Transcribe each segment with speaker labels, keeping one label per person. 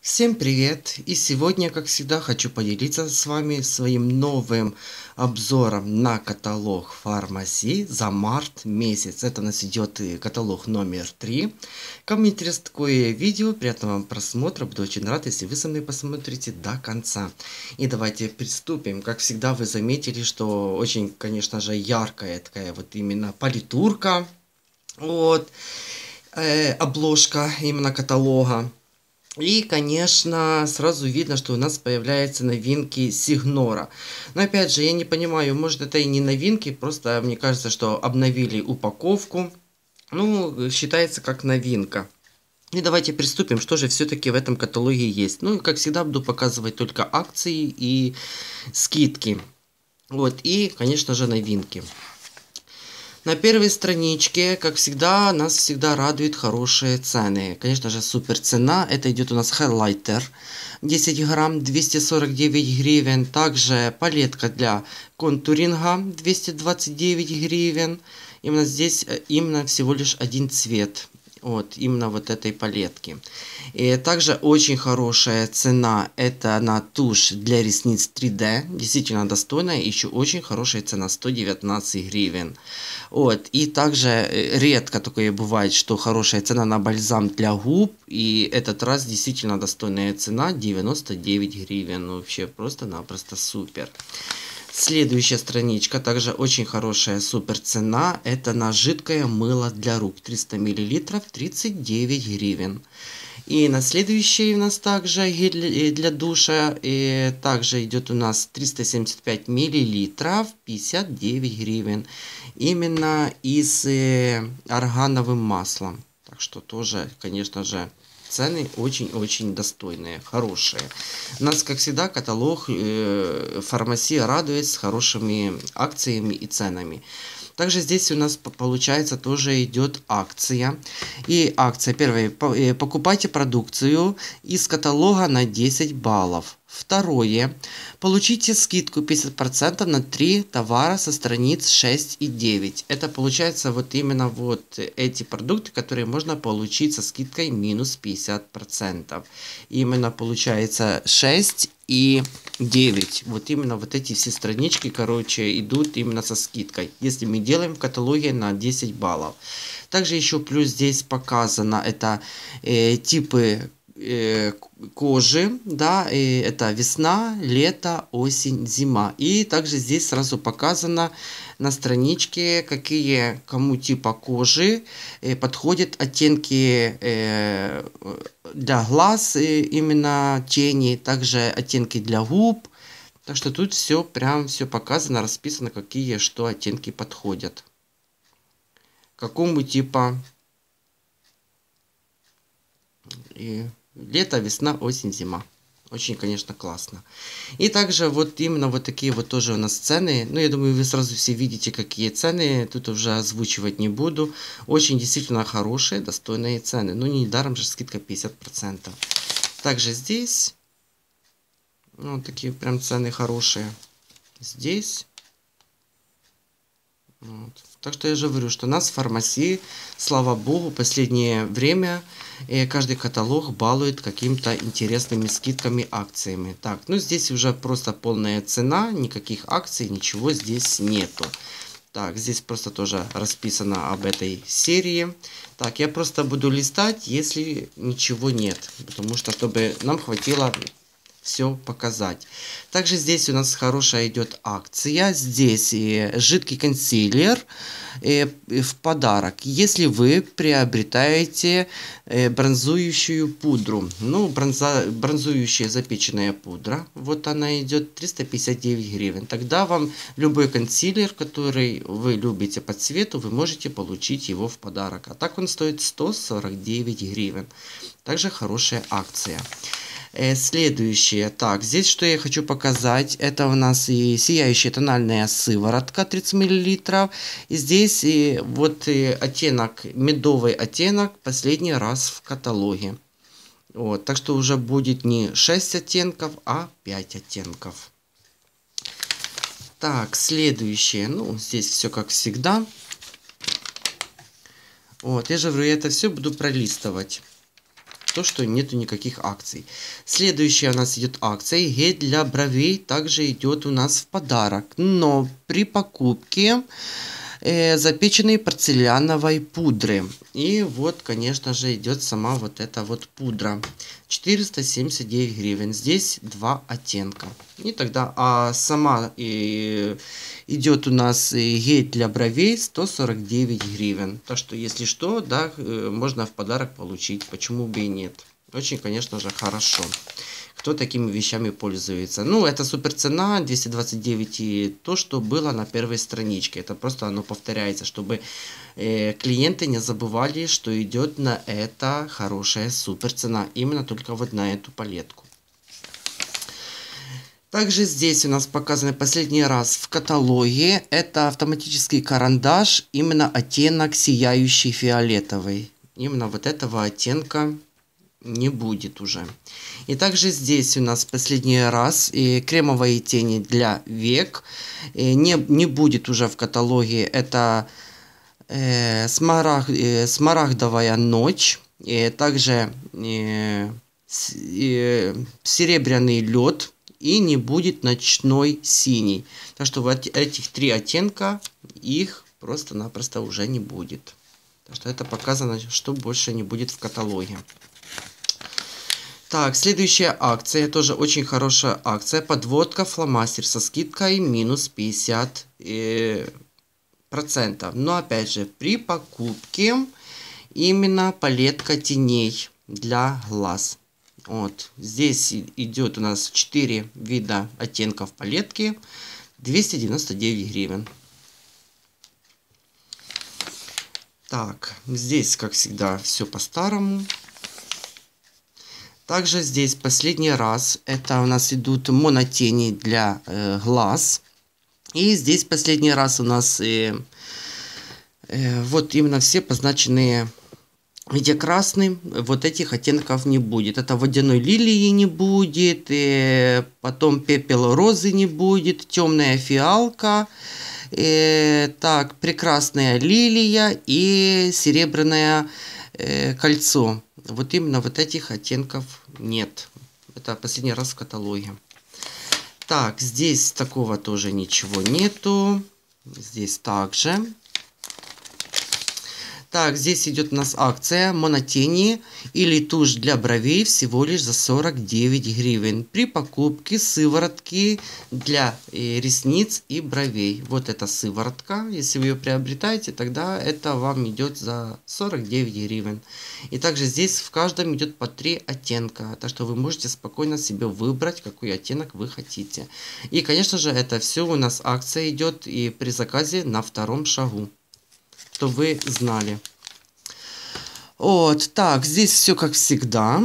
Speaker 1: Всем привет! И сегодня, как всегда, хочу поделиться с вами своим новым обзором на каталог фармаси за март месяц. Это у нас идет каталог номер 3. Кому интересно такое видео, приятного вам просмотра. Буду очень рад, если вы со мной посмотрите до конца. И давайте приступим. Как всегда, вы заметили, что очень, конечно же, яркая такая вот именно политурка. Вот. Э, обложка именно каталога. И, конечно, сразу видно, что у нас появляются новинки Сигнора. Но опять же, я не понимаю, может это и не новинки, просто мне кажется, что обновили упаковку. Ну, считается как новинка. И давайте приступим, что же все-таки в этом каталоге есть. Ну, как всегда, буду показывать только акции и скидки. Вот, и, конечно же, новинки. На первой страничке, как всегда, нас всегда радуют хорошие цены. Конечно же, супер цена. Это идет у нас хайлайтер. 10 грамм 249 гривен. Также палетка для контуринга 229 гривен. Именно здесь э, именно всего лишь один цвет вот именно вот этой палетки. И также очень хорошая цена это на тушь для ресниц 3D, действительно достойная, еще очень хорошая цена 119 гривен. Вот, и также э, редко такое бывает, что хорошая цена на бальзам для губ, и этот раз действительно достойная цена 99 гривен, вообще просто-напросто супер. Следующая страничка, также очень хорошая супер цена. Это на жидкое мыло для рук. 300 мл 39 гривен. И на следующий у нас также гель э, для душа. И также идет у нас 375 миллилитров 59 гривен. Именно из э, органовым маслом. Так что тоже, конечно же, цены очень-очень достойные, хорошие. Нас, как всегда, каталог э, фармасии радует с хорошими акциями и ценами. Также здесь у нас получается тоже идет акция. И акция первая. Э, покупайте продукцию из каталога на 10 баллов. Второе. Получите скидку 50% на 3 товара со страниц 6 и 9. Это получается вот именно вот эти продукты, которые можно получить со скидкой минус 50%. Именно получается 6 и 9. Вот именно вот эти все странички, короче, идут именно со скидкой. Если мы делаем в каталоге на 10 баллов. Также еще плюс здесь показано это э, типы кожи, да, и это весна, лето, осень, зима. И также здесь сразу показано на страничке, какие кому типа кожи э, подходят оттенки э, для глаз, именно тени, также оттенки для губ. Так что тут все прям все показано, расписано, какие что оттенки подходят. Какому типа и Лето, весна, осень, зима. Очень, конечно, классно. И также вот именно вот такие вот тоже у нас цены. Ну, я думаю, вы сразу все видите, какие цены. Тут уже озвучивать не буду. Очень действительно хорошие, достойные цены. Ну, не даром же скидка 50%. Также здесь, ну, такие прям цены хорошие. Здесь. Вот. Так что я же говорю, что нас в фармасии, слава богу, последнее время каждый каталог балует какими-то интересными скидками, акциями. Так, ну здесь уже просто полная цена, никаких акций, ничего здесь нету. Так, здесь просто тоже расписано об этой серии. Так, я просто буду листать, если ничего нет. Потому что, чтобы нам хватило все показать. Также здесь у нас хорошая идет акция. Здесь и жидкий консилер э, в подарок, если вы приобретаете э, бронзующую пудру. Ну, бронза, бронзующая запеченная пудра. Вот она идет 359 гривен. Тогда вам любой консилер, который вы любите по цвету, вы можете получить его в подарок. А так он стоит 149 гривен. Также хорошая акция. Э, следующее. Так, здесь что я хочу показать. Это у нас и сияющая тональная сыворотка 30 мл. И здесь и вот и оттенок, медовый оттенок, последний раз в каталоге. Вот, так что уже будет не 6 оттенков, а 5 оттенков. Так, следующее. Ну, здесь все как всегда. Вот, я же говорю, я это все буду пролистывать. То, что нету никаких акций. Следующая у нас идет акция. Гель для бровей также идет у нас в подарок. Но при покупке э, запеченной порцеляновой пудры. И вот, конечно же, идет сама вот эта вот пудра. 479 гривен. Здесь два оттенка. И тогда, а сама э, идет у нас э, гель для бровей 149 гривен. Так что, если что, да, э, можно в подарок получить. Почему бы и нет. Очень, конечно же, хорошо кто такими вещами пользуется. Ну, это супер цена, 229 и то, что было на первой страничке. Это просто оно повторяется, чтобы э, клиенты не забывали, что идет на это хорошая супер цена. Именно только вот на эту палетку. Также здесь у нас показаны последний раз в каталоге. Это автоматический карандаш, именно оттенок сияющий фиолетовый. Именно вот этого оттенка не будет уже. И также здесь у нас последний раз и кремовые тени для век. И не, не будет уже в каталоге. Это э, смараг, э, смарагдовая ночь. И также э, с, э, серебряный лед. И не будет ночной синий. Так что вот этих три оттенка, их просто-напросто уже не будет. Так что это показано, что больше не будет в каталоге. Так, следующая акция, тоже очень хорошая акция. Подводка фломастер со скидкой минус 50 э, процентов. Но опять же, при покупке именно палетка теней для глаз. Вот, здесь идет у нас 4 вида оттенков палетки. 299 гривен. Так, здесь, как всегда, все по-старому. Также здесь последний раз это у нас идут монотени для э, глаз. И здесь последний раз у нас э, э, вот именно все позначенные где красным вот этих оттенков не будет. Это водяной лилии не будет, э, потом пепел розы не будет, темная фиалка, э, так, прекрасная лилия и серебряное э, кольцо. Вот именно вот этих оттенков нет. Это последний раз в каталоге. Так, здесь такого тоже ничего нету. Здесь также. Так, здесь идет у нас акция монотени или тушь для бровей всего лишь за 49 гривен. При покупке сыворотки для э, ресниц и бровей. Вот эта сыворотка. Если вы ее приобретаете, тогда это вам идет за 49 гривен. И также здесь в каждом идет по 3 оттенка. Так что вы можете спокойно себе выбрать, какой оттенок вы хотите. И, конечно же, это все у нас акция идет и при заказе на втором шагу чтобы вы знали. Вот, так, здесь все как всегда.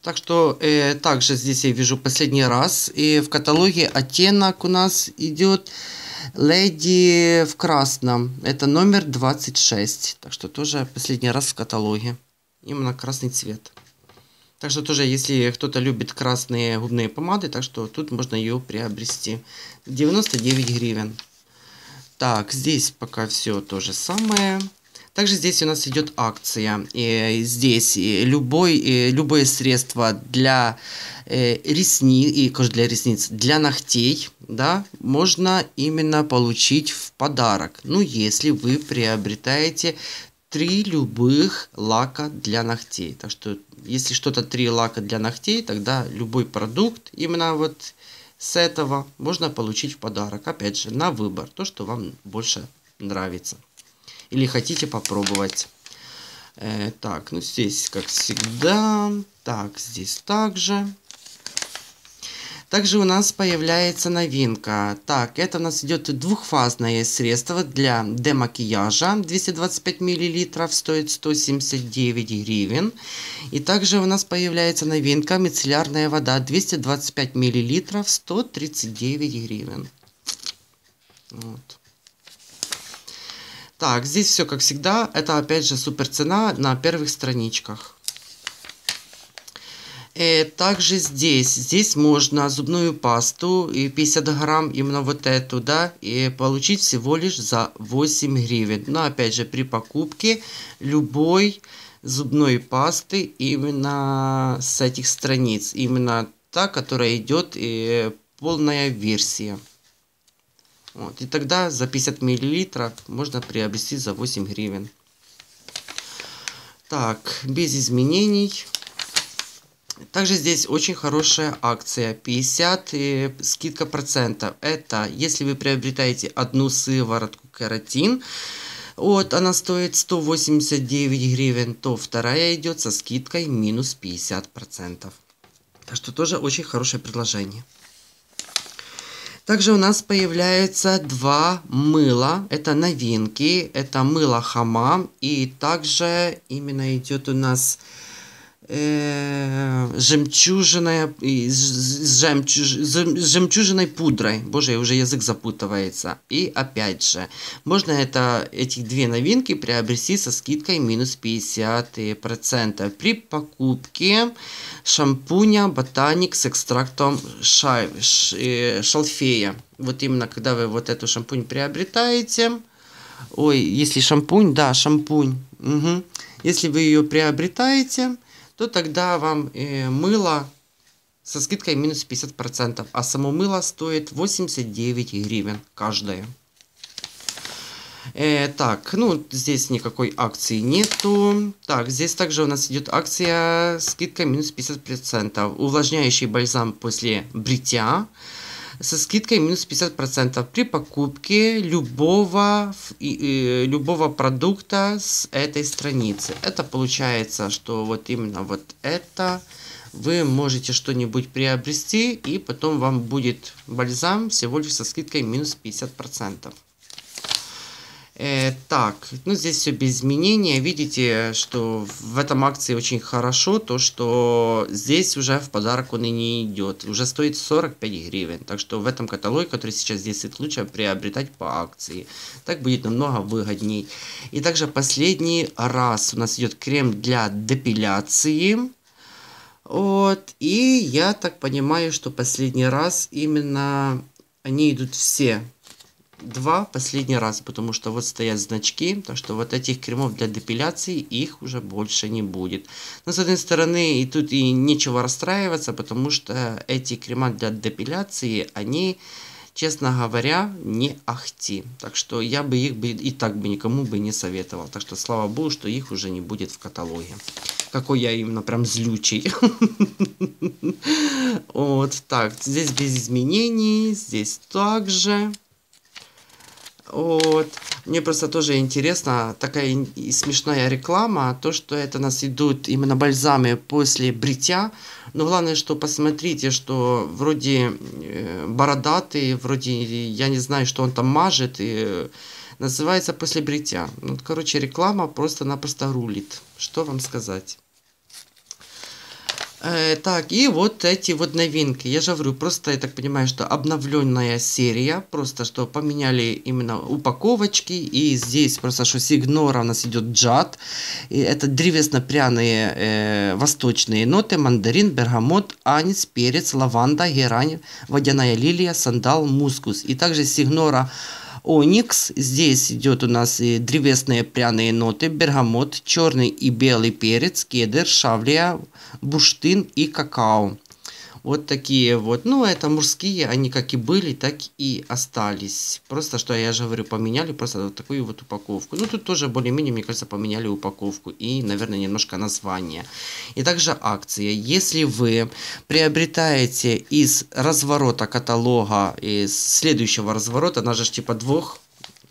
Speaker 1: Так что э, также здесь я вижу последний раз. И в каталоге оттенок у нас идет Леди в красном. Это номер 26. Так что тоже последний раз в каталоге. Именно красный цвет. Так что тоже, если кто-то любит красные губные помады, так что тут можно ее приобрести. 99 гривен. Так, здесь пока все то же самое. Также здесь у нас идет акция. И здесь любой, любое средство для э, ресниц, и кожи для ресниц, для ногтей, да, можно именно получить в подарок. Ну, если вы приобретаете три любых лака для ногтей. Так что, если что-то три лака для ногтей, тогда любой продукт, именно вот с этого можно получить в подарок. Опять же, на выбор. То, что вам больше нравится. Или хотите попробовать. Э, так, ну здесь, как всегда. Так, здесь также. Также у нас появляется новинка. Так, это у нас идет двухфазное средство для демакияжа. 225 мл стоит 179 гривен. И также у нас появляется новинка мицеллярная вода. 225 мл 139 гривен. Вот. Так, здесь все как всегда. Это опять же супер цена на первых страничках. Также здесь, здесь можно зубную пасту и 50 грамм, именно вот эту, да, и получить всего лишь за 8 гривен. Но опять же при покупке любой зубной пасты именно с этих страниц. Именно та, которая идет и полная версия. Вот. И тогда за 50 миллилитров можно приобрести за 8 гривен. Так, без изменений. Также здесь очень хорошая акция. 50 э, скидка процентов. Это если вы приобретаете одну сыворотку кератин, вот она стоит 189 гривен, то вторая идет со скидкой минус 50 процентов. Так что тоже очень хорошее предложение. Также у нас появляются два мыла. Это новинки. Это мыло хамам. И также именно идет у нас э, жемчужиная, с, жемчуж, с жемчужиной пудрой. Боже, уже язык запутывается. И опять же, можно это, эти две новинки приобрести со скидкой минус 50% при покупке шампуня Ботаник с экстрактом э, шалфея. Вот именно, когда вы вот эту шампунь приобретаете, ой, если шампунь, да, шампунь, угу. если вы ее приобретаете, то тогда вам э, мыло со скидкой минус 50%, а само мыло стоит 89 гривен каждое. Э, так, ну, здесь никакой акции нету. Так, здесь также у нас идет акция скидка минус 50%. Увлажняющий бальзам после бритья со скидкой минус 50% при покупке любого, любого продукта с этой страницы. Это получается, что вот именно вот это вы можете что-нибудь приобрести и потом вам будет бальзам всего лишь со скидкой минус 50%. Э, так, ну здесь все без изменения. Видите, что в этом акции очень хорошо, то что здесь уже в подарок он и не идет. Уже стоит 45 гривен. Так что в этом каталоге, который сейчас здесь лучше приобретать по акции. Так будет намного выгодней. И также последний раз у нас идет крем для депиляции. Вот. И я так понимаю, что последний раз именно они идут все два последний раз, потому что вот стоят значки, так что вот этих кремов для депиляции их уже больше не будет. Но с одной стороны и тут и нечего расстраиваться, потому что эти крема для депиляции, они, честно говоря, не ахти. Так что я бы их бы и так бы никому бы не советовал. Так что слава богу, что их уже не будет в каталоге. Какой я именно прям злючий. Вот так, здесь без изменений, здесь также. Вот. Мне просто тоже интересно, такая смешная реклама, то, что это нас идут именно бальзамы после бритья. Но главное, что посмотрите, что вроде э, бородатый, вроде, я не знаю, что он там мажет, и называется после бритья. Ну, короче, реклама просто-напросто рулит. Что вам сказать? Э, так, и вот эти вот новинки. Я же говорю, просто, я так понимаю, что обновленная серия. Просто, что поменяли именно упаковочки. И здесь просто, что с игнора у нас идет джад. И это древесно-пряные э, восточные ноты. Мандарин, бергамот, анис, перец, лаванда, герань, водяная лилия, сандал, мускус. И также с игнора Оникс. Здесь идет у нас и древесные пряные ноты, бергамот, черный и белый перец, кедр, шавлия, буштин и какао. Вот такие вот. Ну, это мужские, они как и были, так и остались. Просто, что я же говорю, поменяли просто вот такую вот упаковку. Ну, тут тоже более-менее, мне кажется, поменяли упаковку. И, наверное, немножко название. И также акция. Если вы приобретаете из разворота каталога, из следующего разворота, она же типа двух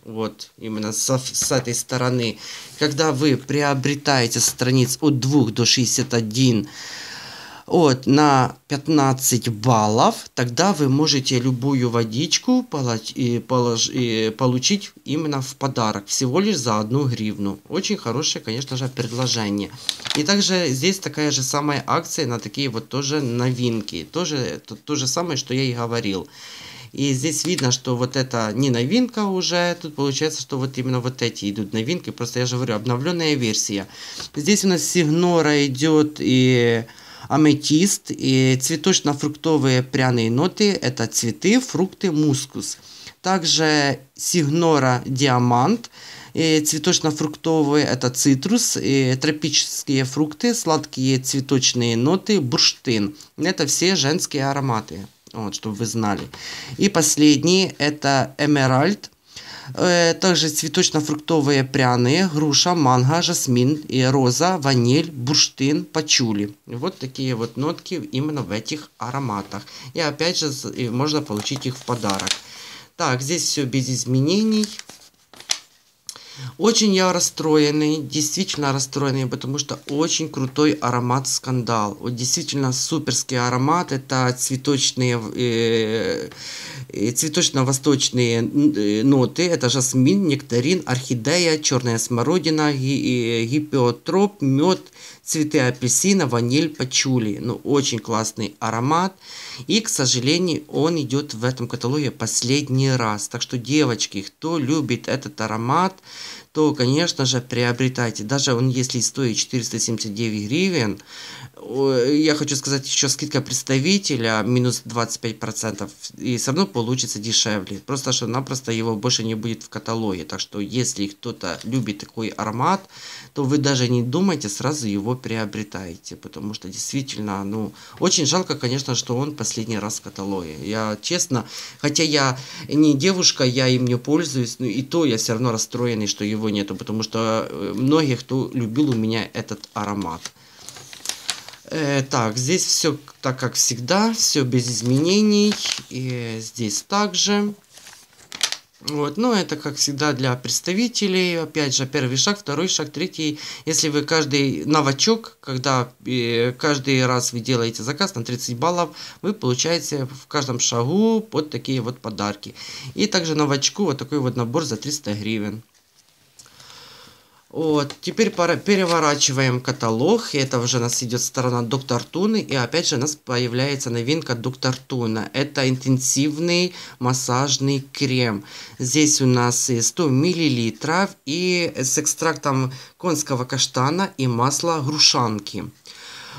Speaker 1: вот именно с, с этой стороны, когда вы приобретаете страниц от 2 до 61 от на 15 баллов, тогда вы можете любую водичку получить именно в подарок, всего лишь за одну гривну. Очень хорошее, конечно же, предложение. И также здесь такая же самая акция на такие вот тоже новинки. Тоже то, то же самое, что я и говорил. И здесь видно, что вот это не новинка уже. Тут получается, что вот именно вот эти идут новинки. Просто я же говорю, обновленная версия. Здесь у нас сигнора идет и аметист, и цветочно-фруктовые пряные ноты. Это цветы, фрукты, мускус. Также сигнора диамант. э, цветочно-фруктовые, это цитрус, э, тропические фрукты, сладкие цветочные ноты, бурштин. Это все женские ароматы, вот, чтобы вы знали. И последний, это эмеральд, также цветочно-фруктовые пряные, груша, манго, жасмин, и роза, ваниль, бурштин, пачули. Вот такие вот нотки именно в этих ароматах. И опять же можно получить их в подарок. Так, здесь все без изменений. Очень я расстроенный, действительно расстроенный, потому что очень крутой аромат скандал. Вот действительно суперский аромат. Это цветочные, э, э, цветочно-восточные э, ноты. Это жасмин, нектарин, орхидея, черная смородина, ги, э, гипиотроп, мед, цветы апельсина, ваниль, пачули. Ну, очень классный аромат. И, к сожалению, он идет в этом каталоге последний раз. Так что, девочки, кто любит этот аромат, то, конечно же, приобретайте. Даже он, если стоит 479 гривен, я хочу сказать, еще скидка представителя минус 25%, и все равно получится дешевле. Просто что напросто его больше не будет в каталоге. Так что, если кто-то любит такой аромат, то вы даже не думайте, сразу его приобретаете. Потому что действительно, ну, очень жалко, конечно, что он последний раз каталоге. Я честно, хотя я не девушка, я им не пользуюсь, но и то я все равно расстроенный, что его нету. Потому что э, многих, кто любил у меня этот аромат. Э, так, здесь все так, как всегда, все без изменений. И здесь также. Вот, ну, это, как всегда, для представителей. Опять же, первый шаг, второй шаг, третий. Если вы каждый новачок, когда э, каждый раз вы делаете заказ на 30 баллов, вы получаете в каждом шагу вот такие вот подарки. И также новачку вот такой вот набор за 300 гривен. Вот, теперь пора, переворачиваем каталог. Это уже у нас идет сторона Доктор Туны. И опять же у нас появляется новинка Доктор Туна. Это интенсивный массажный крем. Здесь у нас 100 мл и с экстрактом конского каштана и масла грушанки.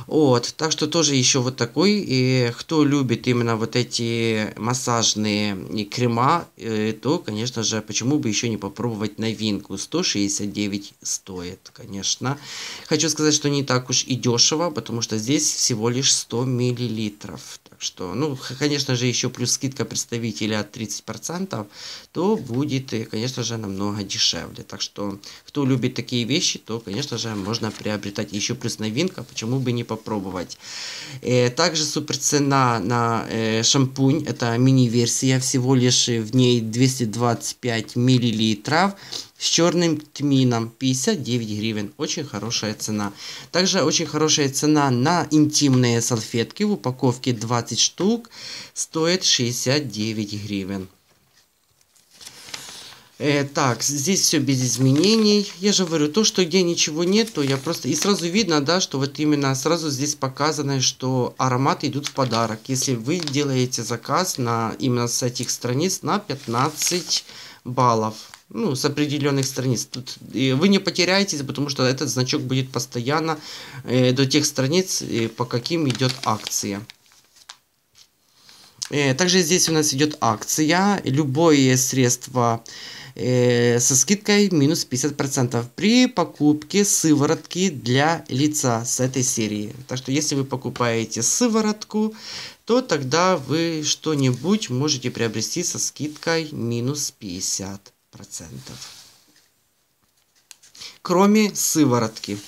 Speaker 1: Вот, так что тоже еще вот такой. И кто любит именно вот эти массажные крема, э, то, конечно же, почему бы еще не попробовать новинку. 169 стоит, конечно. Хочу сказать, что не так уж и дешево, потому что здесь всего лишь 100 миллилитров. Что, ну, конечно же, еще плюс скидка представителя от 30%, то будет, конечно же, намного дешевле. Так что, кто любит такие вещи, то, конечно же, можно приобретать еще плюс новинка, почему бы не попробовать. Э, также супер цена на э, шампунь, это мини-версия, всего лишь в ней 225 миллилитров с черным тмином 59 гривен. Очень хорошая цена. Также очень хорошая цена на интимные салфетки в упаковке 20 штук. Стоит 69 гривен. Э, так, здесь все без изменений. Я же говорю, то, что где ничего нет, то я просто... И сразу видно, да, что вот именно сразу здесь показано, что ароматы идут в подарок. Если вы делаете заказ на именно с этих страниц на 15 баллов ну, с определенных страниц. Тут вы не потеряетесь, потому что этот значок будет постоянно э, до тех страниц, э, по каким идет акция. Э, также здесь у нас идет акция. Любое средство э, со скидкой минус 50% при покупке сыворотки для лица с этой серии. Так что если вы покупаете сыворотку, то тогда вы что-нибудь можете приобрести со скидкой минус 50% процентов. Кроме сыворотки.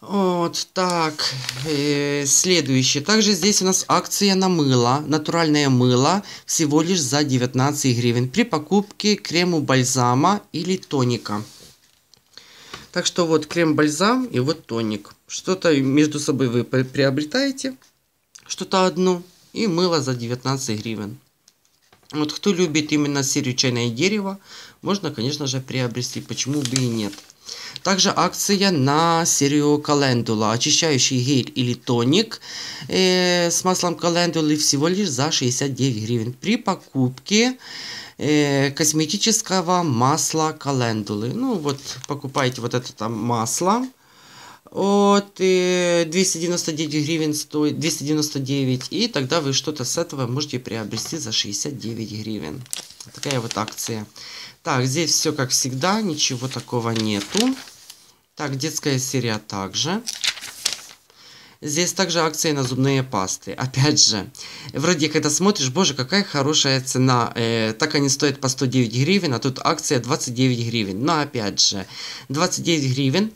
Speaker 1: Вот так, э, следующее. Также здесь у нас акция на мыло, натуральное мыло, всего лишь за 19 гривен при покупке крему бальзама или тоника. Так что вот крем-бальзам и вот тоник. Что-то между собой вы приобретаете, что-то одно, и мыло за 19 гривен. Вот кто любит именно серию чайное дерево, можно, конечно же, приобрести. Почему бы и нет. Также акция на серию календула. Очищающий гель или тоник э, с маслом календулы всего лишь за 69 гривен. При покупке э, косметического масла календулы. Ну вот покупаете вот это там масло от 299 э, гривен стоит 299 и тогда вы что-то с этого можете приобрести за 69 гривен такая вот акция Так, здесь все как всегда, ничего такого нету. Так, детская серия также. Здесь также акции на зубные пасты. Опять же, вроде когда смотришь, боже, какая хорошая цена. Э, так они стоят по 109 гривен, а тут акция 29 гривен. Но опять же, 29 гривен,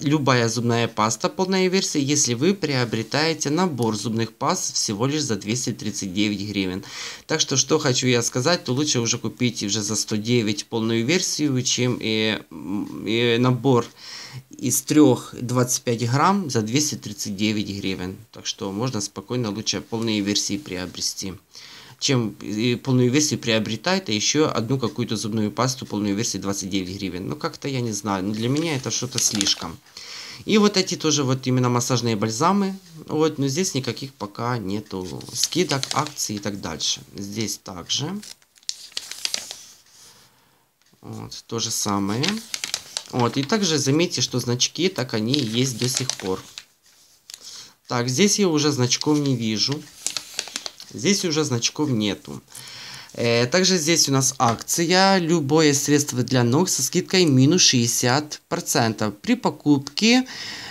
Speaker 1: любая зубная паста, полная версия, если вы приобретаете набор зубных паст всего лишь за 239 гривен. Так что, что хочу я сказать, то лучше уже купить уже за 109 полную версию, чем и, и набор из трех 25 грамм за 239 гривен. Так что можно спокойно лучше полные версии приобрести. Чем полную версию приобретать, а еще одну какую-то зубную пасту полную версию 29 гривен. Ну как-то я не знаю, но для меня это что-то слишком. И вот эти тоже вот именно массажные бальзамы. Вот, но здесь никаких пока нету скидок, акций и так дальше. Здесь также. Вот, то же самое. Вот, и также заметьте, что значки, так они есть до сих пор. Так, здесь я уже значков не вижу. Здесь уже значков нету. Э, также здесь у нас акция. Любое средство для ног со скидкой минус 60%. При покупке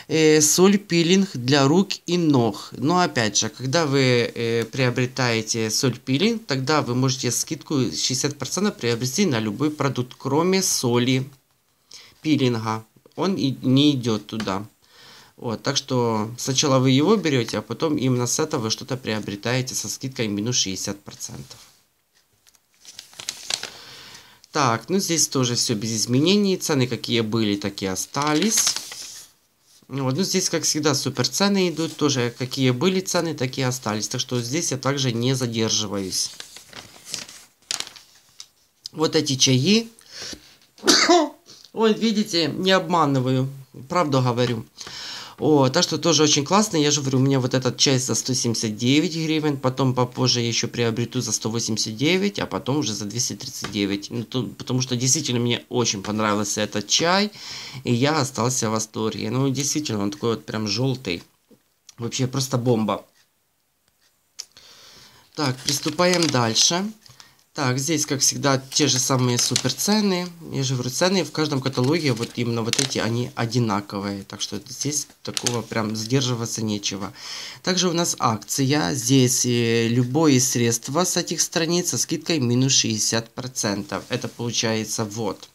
Speaker 1: э, соль пилинг для рук и ног. Но опять же, когда вы э, приобретаете соль пилинг, тогда вы можете скидку 60% приобрести на любой продукт, кроме соли пилинга. Он и не идет туда. Вот, так что сначала вы его берете, а потом именно с этого вы что-то приобретаете со скидкой минус 60%. Так, ну здесь тоже все без изменений. Цены какие были, такие остались. Вот, ну здесь, как всегда, супер цены идут. Тоже какие были цены, такие остались. Так что здесь я также не задерживаюсь. Вот эти чаи. Ой, видите, не обманываю, правду говорю. О, так что тоже очень классно. Я же говорю, у меня вот этот чай за 179 гривен, потом попозже я еще приобрету за 189, а потом уже за 239. Ну, то, потому что действительно мне очень понравился этот чай, и я остался в восторге. Ну, действительно, он такой вот прям желтый. Вообще просто бомба. Так, приступаем дальше. Так, здесь, как всегда, те же самые супер цены. Я же говорю, цены в каждом каталоге, вот именно вот эти, они одинаковые. Так что здесь такого прям сдерживаться нечего. Также у нас акция. Здесь э, любое средство с этих страниц со скидкой минус 60%. Это получается вот.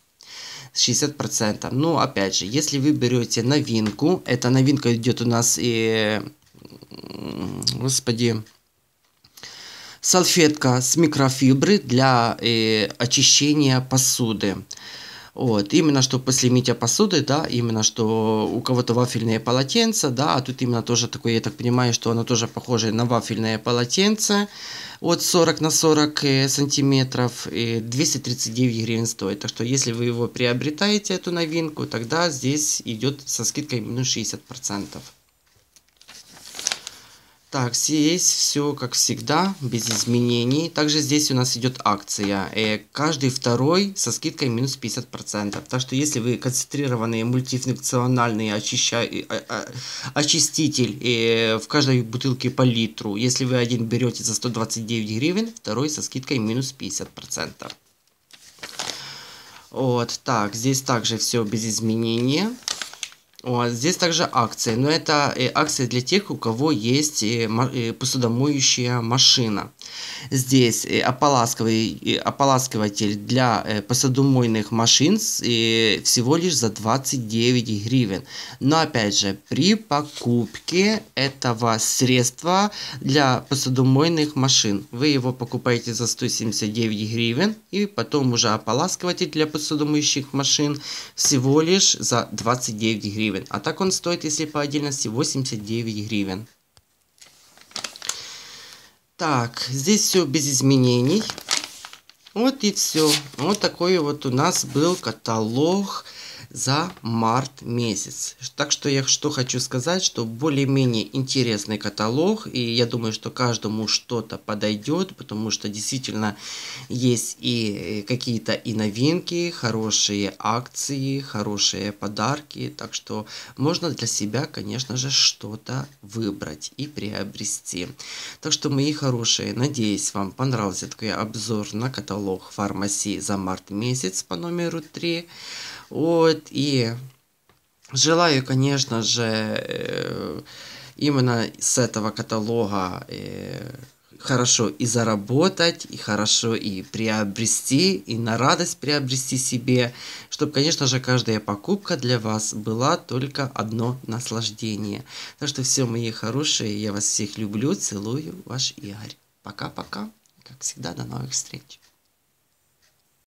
Speaker 1: 60%. Ну, опять же, если вы берете новинку, эта новинка идет у нас и... Господи, салфетка с микрофибры для э, очищения посуды. Вот, именно что после мытья посуды, да, именно что у кого-то вафельные полотенца, да, а тут именно тоже такое, я так понимаю, что оно тоже похоже на вафельное полотенце от 40 на 40 э, сантиметров, и 239 гривен стоит. Так что если вы его приобретаете, эту новинку, тогда здесь идет со скидкой минус 60%. Так, здесь все как всегда, без изменений. Также здесь у нас идет акция. Э, каждый второй со скидкой минус 50%. Так что если вы концентрированный мультифункциональный очища... Э, э, очиститель э, в каждой бутылке по литру, если вы один берете за 129 гривен, второй со скидкой минус 50%. Вот, так, здесь также все без изменения. Вот, здесь также акции, но это э, акции для тех, у кого есть э, э, посудомоющая машина. Здесь ополаскиватель для посудомойных машин всего лишь за 29 гривен. Но опять же, при покупке этого средства для посудомойных машин, вы его покупаете за 179 гривен, и потом уже ополаскиватель для посудомоющих машин всего лишь за 29 гривен гривен. А так он стоит, если по отдельности, 89 гривен. Так, здесь все без изменений. Вот и все. Вот такой вот у нас был каталог за март месяц. Так что я что хочу сказать, что более-менее интересный каталог, и я думаю, что каждому что-то подойдет, потому что действительно есть и какие-то и новинки, хорошие акции, хорошие подарки, так что можно для себя, конечно же, что-то выбрать и приобрести. Так что, мои хорошие, надеюсь, вам понравился такой обзор на каталог фармасии за март месяц по номеру 3. Вот, и желаю, конечно же, э, именно с этого каталога э, хорошо и заработать, и хорошо и приобрести, и на радость приобрести себе, чтобы, конечно же, каждая покупка для вас была только одно наслаждение. Так что все, мои хорошие, я вас всех люблю, целую, ваш Игорь. Пока-пока, как всегда, до новых встреч.